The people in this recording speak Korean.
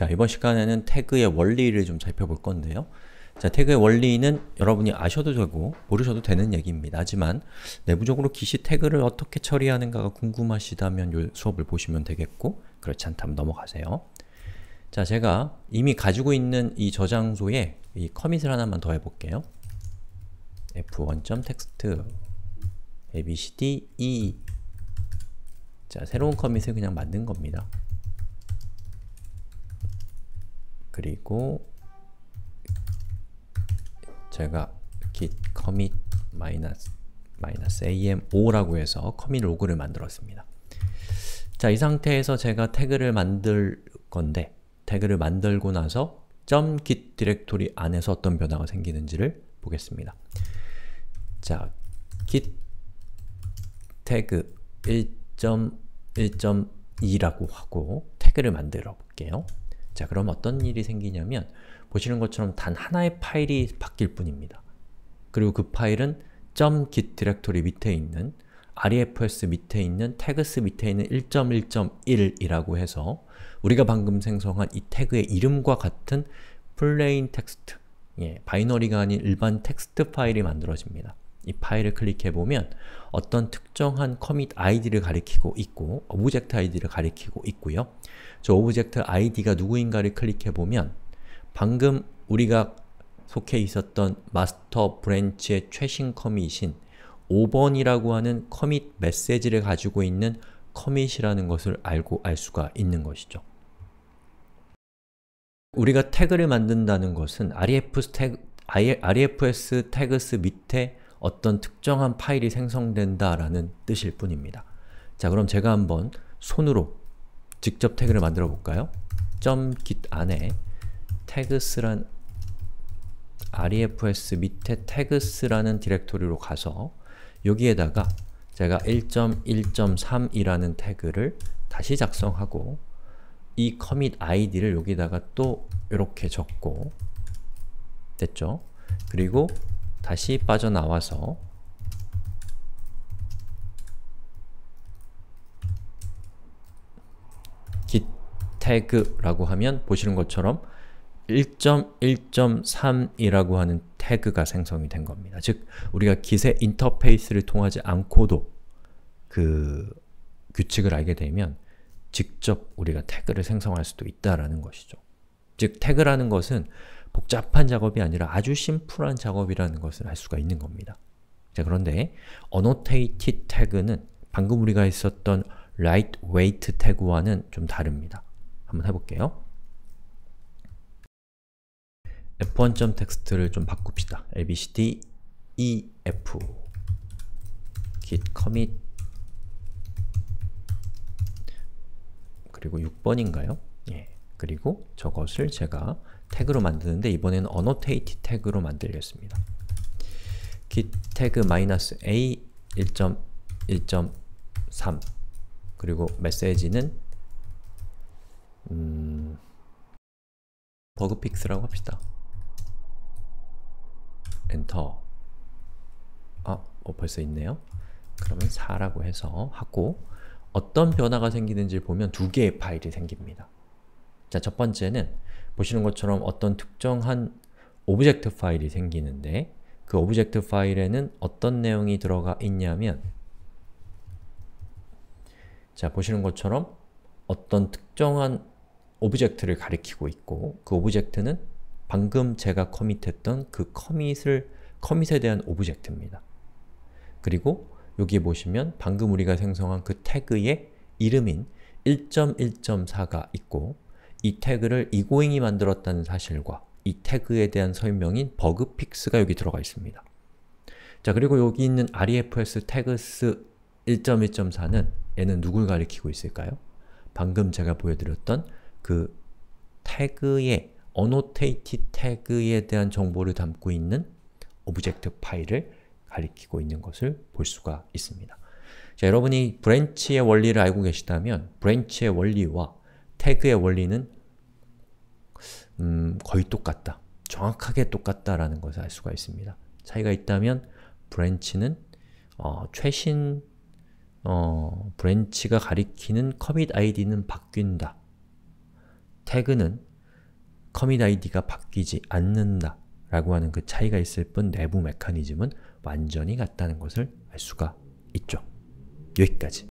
자, 이번 시간에는 태그의 원리를 좀 살펴볼 건데요. 자, 태그의 원리는 여러분이 아셔도 되고 모르셔도 되는 얘기입니다. 하지만 내부적으로 기시 태그를 어떻게 처리하는가가 궁금하시다면 이 수업을 보시면 되겠고 그렇지 않다면 넘어가세요. 자, 제가 이미 가지고 있는 이 저장소에 이 커밋을 하나만 더 해볼게요. f1.text abcd e 자, 새로운 커밋을 그냥 만든 겁니다. 그리고 제가 git commit 마이너스 마이너스 am5라고 해서 커밋 로그를 만들었습니다. 자, 이 상태에서 제가 태그를 만들 건데 태그를 만들고 나서 .git 디렉토리 안에서 어떤 변화가 생기는지를 보겠습니다. 자, git 태그 1.1.2라고 하고 태그를 만들어 볼게요. 자, 그럼 어떤 일이 생기냐면 보시는 것처럼 단 하나의 파일이 바뀔 뿐입니다. 그리고 그 파일은 .git 디렉토리 밑에 있는 refs 밑에 있는 tags 밑에 있는 1.1.1이라고 해서 우리가 방금 생성한 이 태그의 이름과 같은 plain text, 예, binary가 아닌 일반 텍스트 파일이 만들어집니다. 이 파일을 클릭해보면 어떤 특정한 commit id를 가리키고 있고 object id를 가리키고 있고요. 저 object id가 누구인가를 클릭해보면 방금 우리가 속해 있었던 master branch의 최신 commit인 5번이라고 하는 commit 메시지를 가지고 있는 commit이라는 것을 알고 알 수가 있는 것이죠. 우리가 태그를 만든다는 것은 REF 태그, REFS 태그스 밑에 어떤 특정한 파일이 생성된다라는 뜻일 뿐입니다. 자 그럼 제가 한번 손으로 직접 태그를 만들어 볼까요? .git 안에 tags란 refs 밑에 tags라는 디렉토리로 가서 여기에다가 제가 1.1.3이라는 태그를 다시 작성하고 이 commit id를 여기다가 또 이렇게 적고 됐죠? 그리고 다시 빠져나와서 git 태그라고 하면 보시는 것처럼 1.1.3이라고 하는 태그가 생성이 된 겁니다. 즉, 우리가 git의 인터페이스를 통하지 않고도 그 규칙을 알게 되면 직접 우리가 태그를 생성할 수도 있다라는 것이죠. 즉, 태그라는 것은 복잡한 작업이 아니라 아주 심플한 작업이라는 것을 알 수가 있는 겁니다. 자, 그런데 annotated 태그는 방금 우리가 했었던 lightweight 태그와는 좀 다릅니다. 한번 해볼게요. f1.text를 좀 바꿉시다. abcd ef git commit 그리고 6번인가요? 예. 그리고 저것을 제가 태그로 만드는데 이번에는 annotate 태그로 만들겠습니다. git 태그 -a 1.1.3 그리고 메시지는 음, bug fix라고 합시다. 엔터 아, 어, 벌써 있네요. 그러면 4라고 해서 하고 어떤 변화가 생기는지 보면 두 개의 파일이 생깁니다. 자, 첫 번째는 보시는 것처럼 어떤 특정한 object 파일이 생기는데 그 object 파일에는 어떤 내용이 들어가 있냐면 자, 보시는 것처럼 어떤 특정한 object를 가리키고 있고 그 object는 방금 제가 commit했던 그 commit을 commit에 대한 object입니다. 그리고 여기 보시면 방금 우리가 생성한 그 태그의 이름인 1.1.4가 있고 이 태그를 이고잉이 만들었다는 사실과 이 태그에 대한 설명인 bug fix가 여기 들어가 있습니다. 자 그리고 여기 있는 refs tags 1.1.4는 얘는 누굴 가리키고 있을까요? 방금 제가 보여드렸던 그 태그의 annotated 태그에 대한 정보를 담고 있는 object 파일을 가리키고 있는 것을 볼 수가 있습니다. 자, 여러분이 branch의 원리를 알고 계시다면 branch의 원리와 태그의 원리는 음, 거의 똑같다. 정확하게 똑같다라는 것을 알 수가 있습니다. 차이가 있다면 branch는 어, 최신 어, branch가 가리키는 commit 아이디는 바뀐다. 태그는 commit id가 바뀌지 않는다 라고 하는 그 차이가 있을 뿐 내부 메커니즘은 완전히 같다는 것을 알 수가 있죠. 여기까지.